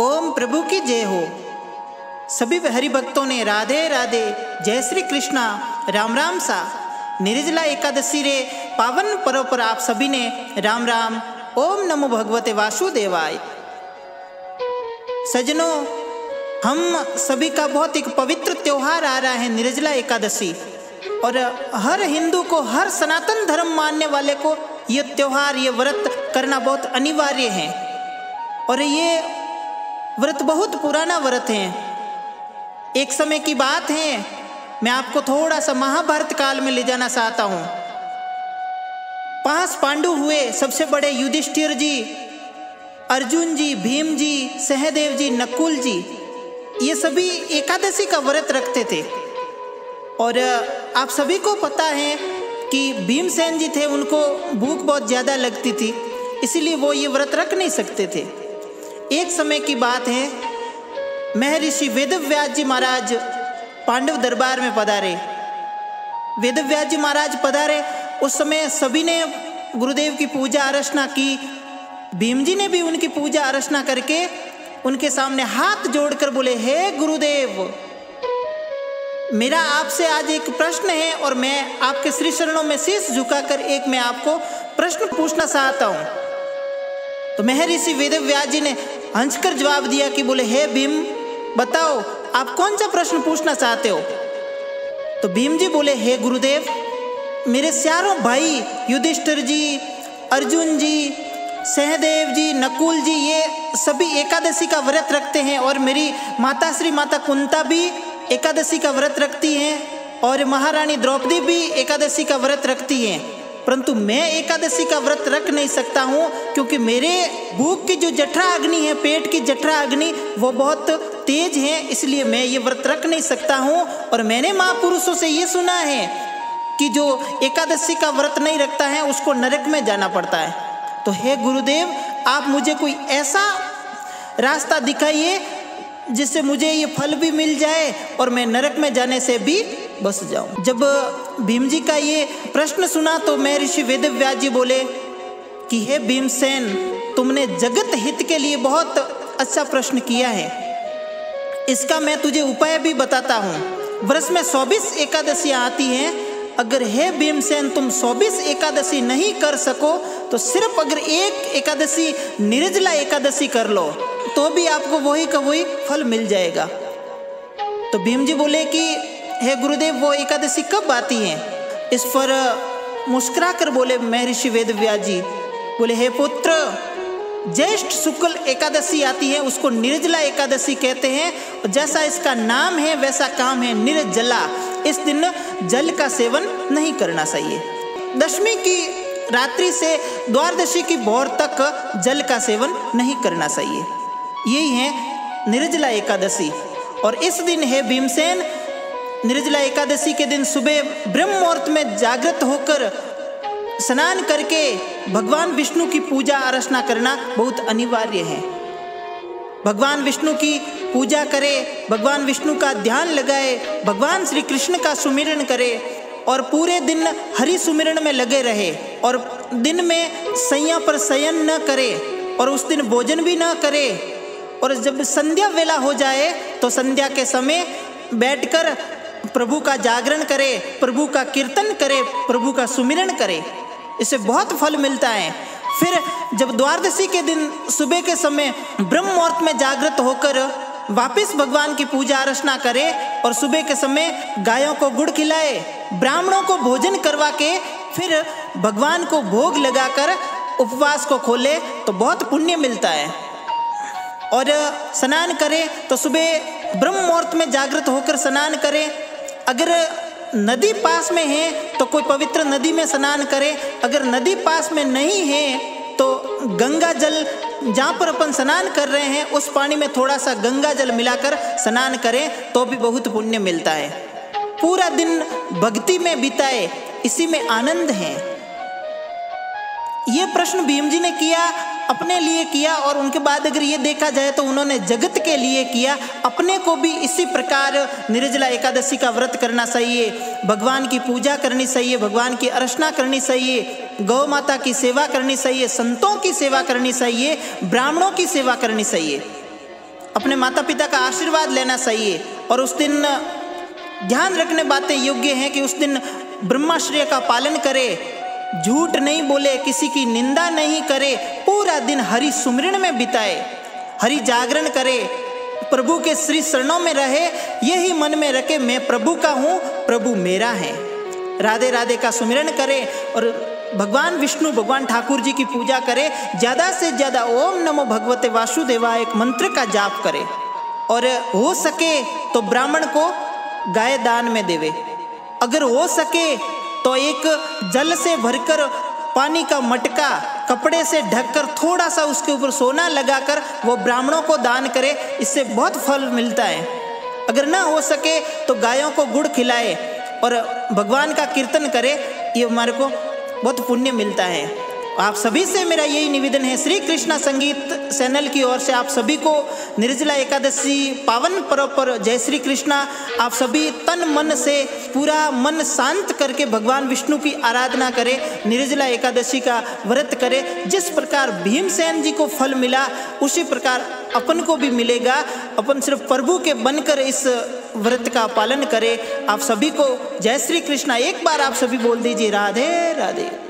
ओम प्रभु की जय हो। सभी हरि भक्तों ने राधे राधे, जय श्री कृष्णा, राम राम सा। निर्जला एकादशी रे, पावन पर्व पर आप सभी ने राम राम, ओम नमो भगवते वासुदेवाय। सजनों, हम सभी का बहुत एक पवित्र त्योहार आ रहा है निर्जला एकादशी। और हर हिंदू को, हर सनातन धर्म मानने वाले को ये त्योहार, ये व्रत करना बहुत अनिवार्य है। और ये व्रत बहुत पुराना व्रत है। एक समय की बात है, मैं आपको थोड़ा सा महाभारत काल में ले जाना चाहता हूँ। पाँच पांडु हुए, सबसे बड़े युधिष्ठिर जी, अर्जुन जी, भीम जी, सहदेव जी, नकुल जी, ये सभी एकादशी का व्रत रखते थे। और आप सभी को पता है कि भीमसेन जी थे, उनको भूख बहुत ज़्यादा लगती थी, इसीलिए वो ये व्रत रख नहीं सकते थे। एक समय की बात है। महर्षि वेदव्यास जी महाराज पांडव दरबार में पधारे। वेदव्यास जी महाराज पधारे, उस समय सभी ने गुरुदेव की पूजा अर्चना की। भीम जी ने भी उनकी पूजा अर्चना करके उनके सामने हाथ जोड़कर बोले, हे गुरुदेव, मेरा आपसे आज एक प्रश्न है और मैं आपके श्री चरणों में शीश झुकाकर एक मैं आपको प्रश्न पूछना चाहता हूँ। तो महर्षि वेद व्यास जी ने हंसकर जवाब दिया कि बोले, हे भीम, बताओ, आप कौन सा प्रश्न पूछना चाहते हो? तो भीम जी बोले, हे गुरुदेव, मेरे चारों भाई युधिष्ठिर जी, अर्जुन जी, सहदेव जी, नकुल जी, ये सभी एकादशी का व्रत रखते हैं और मेरी माता श्री माता कुंता भी एकादशी का व्रत रखती हैं और महारानी द्रौपदी भी एकादशी का व्रत रखती हैं। परंतु मैं एकादशी का व्रत रख नहीं सकता हूँ, क्योंकि मेरे भूख की जो जठरा अग्नि है, पेट की जठरा अग्नि, वो बहुत तेज है, इसलिए मैं ये व्रत रख नहीं सकता हूँ। और मैंने महापुरुषों से ये सुना है कि जो एकादशी का व्रत नहीं रखता है, उसको नरक में जाना पड़ता है। तो हे गुरुदेव, आप मुझे कोई ऐसा रास्ता दिखाइए, जिससे मुझे ये फल भी मिल जाए और मैं नरक में जाने से भी बस जाऊँ। जब भीम जी का ये प्रश्न सुना तो मैं ऋषि वेद जी बोले कि हे भीमसेन, तुमने जगत हित के लिए बहुत अच्छा प्रश्न किया है। इसका मैं तुझे उपाय भी बताता हूँ। वर्ष में चौबीस एकादशियाँ आती हैं। अगर हे भीमसेन, तुम चौबीस एकादशी नहीं कर सको तो सिर्फ़ अगर एक एकादशी, निर्जला एकादशी कर लो तो भी आपको वही का वही फल मिल जाएगा। तो भीम जी बोले कि हे गुरुदेव, वो एकादशी कब आती है? इस पर मुस्कुरा कर बोले महर्षि वेद जी बोले, हे पुत्र, ज्येष्ठ शुक्ल एकादशी आती है, उसको निर्जला एकादशी कहते हैं जैसा इसका नाम है, वैसा काम है निर्जला। इस दिन जल का सेवन नहीं करना चाहिए। दशमी की रात्रि से द्वादशी की भोर तक जल का सेवन नहीं करना चाहिए। यही है निर्जला एकादशी। और इस दिन है भीमसेन निर्जला एकादशी के दिन सुबह ब्रह्म मुहूर्त में जागृत होकर स्नान करके भगवान विष्णु की पूजा अर्चना करना बहुत अनिवार्य है। भगवान विष्णु की पूजा करे, भगवान विष्णु का ध्यान लगाए, भगवान श्री कृष्ण का सुमिरन करे और पूरे दिन हरि सुमिरन में लगे रहे और दिन में सैया पर शयन न करे और उस दिन भोजन भी न करे और जब संध्या वेला हो जाए तो संध्या के समय बैठकर प्रभु का जागरण करे, प्रभु का कीर्तन करे, प्रभु का सुमिरन करे। इससे बहुत फल मिलता है। फिर जब द्वादशी के दिन सुबह के समय ब्रह्म मुहूर्त में जागृत होकर वापस भगवान की पूजा अर्चना करे और सुबह के समय गायों को गुड़ खिलाए, ब्राह्मणों को भोजन करवा के फिर भगवान को भोग लगाकर उपवास को खोले तो बहुत पुण्य मिलता है। और स्नान करें तो सुबह ब्रह्म मुहूर्त में जागृत होकर स्नान करें अगर नदी पास में है तो कोई पवित्र नदी में स्नान करे। अगर नदी पास में नहीं है तो गंगा जल जहाँ पर अपन स्नान कर रहे हैं, उस पानी में थोड़ा सा गंगा जल मिलाकर स्नान करें तो भी बहुत पुण्य मिलता है। पूरा दिन भक्ति में बिताए, इसी में आनंद है। ये प्रश्न भीम जी ने किया, अपने लिए किया और उनके बाद अगर ये देखा जाए तो उन्होंने जगत के लिए किया, अपने को भी इसी प्रकार निर्जला एकादशी का व्रत करना चाहिए, भगवान की पूजा करनी चाहिए, भगवान की अर्चना करनी चाहिए, गौ माता की सेवा करनी चाहिए, संतों की सेवा करनी चाहिए, ब्राह्मणों की सेवा करनी चाहिए। अपने माता पिता का आशीर्वाद लेना चाहिए और उस दिन ध्यान रखने बातें योग्य हैं कि उस दिन ब्रह्माश्रय का पालन करे झूठ नहीं बोले, किसी की निंदा नहीं करे, पूरा दिन हरि सुमरण में बिताए, हरि जागरण करे, प्रभु के श्री शरणों में रहे, यही मन में रखे, मैं प्रभु का हूँ, प्रभु मेरा है। राधे राधे का सुमिरन करे और भगवान विष्णु, भगवान ठाकुर जी की पूजा करे, ज़्यादा से ज़्यादा ओम नमो भगवते वासुदेवा एक मंत्र का जाप करे। और हो सके तो ब्राह्मण को गाय दान में देवे। अगर हो सके तो एक जल से भरकर पानी का मटका, कपड़े से ढककर थोड़ा सा उसके ऊपर सोना लगाकर वो ब्राह्मणों को दान करे, इससे बहुत फल मिलता है। अगर ना हो सके तो गायों को गुड़ खिलाए और भगवान का कीर्तन करे, ये हमारे को बहुत पुण्य मिलता है। आप सभी से मेरा यही निवेदन है, श्री कृष्णा संगीत चैनल की ओर से आप सभी को निर्जला एकादशी पावन पर्व पर जय श्री कृष्णा। आप सभी तन मन से, पूरा मन शांत करके भगवान विष्णु की आराधना करें, निर्जला एकादशी का व्रत करें। जिस प्रकार भीमसेन जी को फल मिला, उसी प्रकार अपन को भी मिलेगा। अपन सिर्फ़ प्रभु के बनकर इस व्रत का पालन करें। आप सभी को जय श्री कृष्णा। एक बार आप सभी बोल दीजिए, राधे राधे।